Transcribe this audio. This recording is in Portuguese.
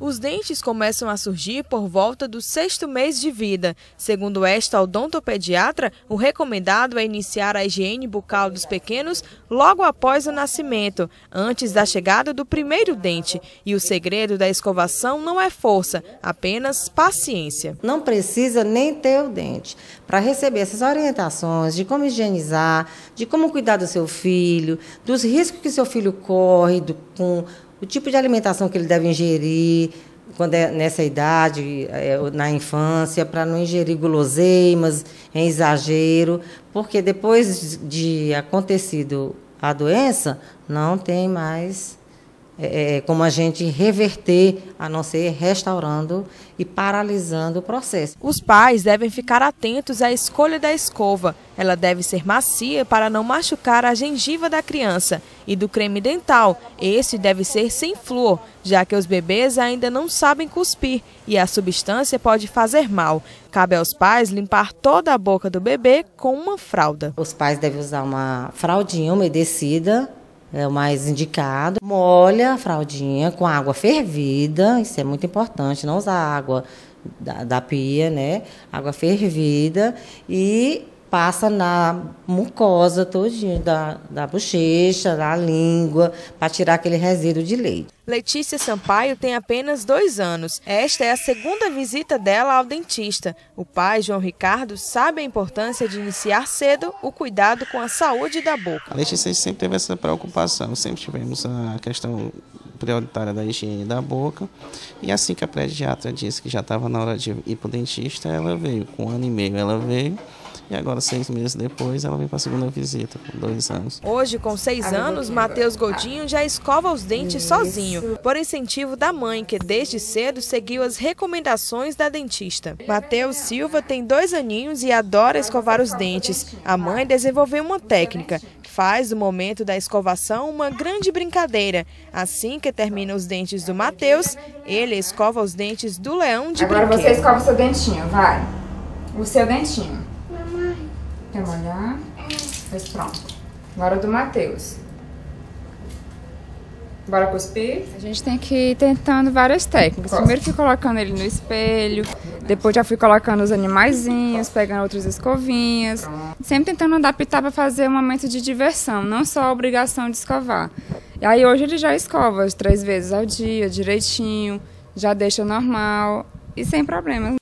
Os dentes começam a surgir por volta do sexto mês de vida. Segundo esta odontopediatra, o recomendado é iniciar a higiene bucal dos pequenos logo após o nascimento, antes da chegada do primeiro dente. E o segredo da escovação não é força, apenas paciência. Não precisa nem ter o dente para receber essas orientações de como higienizar, de como cuidar do seu filho, dos riscos que seu filho corre do, com o tipo de alimentação que ele deve ingerir quando é nessa idade, é, na infância, para não ingerir guloseimas em exagero, porque depois de acontecido a doença, não tem mais é, é, como a gente reverter, a não ser restaurando e paralisando o processo. Os pais devem ficar atentos à escolha da escova. Ela deve ser macia para não machucar a gengiva da criança. E do creme dental, esse deve ser sem flúor, já que os bebês ainda não sabem cuspir e a substância pode fazer mal. Cabe aos pais limpar toda a boca do bebê com uma fralda. Os pais devem usar uma fraldinha umedecida é o mais indicado. Molha a fraldinha com água fervida, isso é muito importante, não usar água da, da pia, né? Água fervida e passa na mucosa todinha da, da bochecha, da língua, para tirar aquele resíduo de leite. Letícia Sampaio tem apenas dois anos. Esta é a segunda visita dela ao dentista. O pai, João Ricardo, sabe a importância de iniciar cedo o cuidado com a saúde da boca. A Letícia sempre teve essa preocupação, sempre tivemos a questão prioritária da higiene da boca. E assim que a pediatra disse que já estava na hora de ir para o dentista, ela veio. Com um ano e meio ela veio. E agora, seis meses depois, ela vem para a segunda visita, com dois anos. Hoje, com seis anos, Matheus Godinho já escova os dentes sozinho, por incentivo da mãe, que desde cedo seguiu as recomendações da dentista. Matheus Silva tem dois aninhos e adora escovar os dentes. A mãe desenvolveu uma técnica que faz do momento da escovação uma grande brincadeira. Assim que termina os dentes do Matheus, ele escova os dentes do leão de Agora brinquedo. você escova o seu dentinho, vai. O seu dentinho. Quer molhar? Pois pronto. Agora do Matheus. Bora cuspir? A gente tem que ir tentando várias técnicas. Primeiro fui colocando ele no espelho, depois já fui colocando os animaizinhos, pegando outras escovinhas. Sempre tentando adaptar para fazer um momento de diversão, não só a obrigação de escovar. E aí hoje ele já escova três vezes ao dia, direitinho, já deixa normal e sem problemas.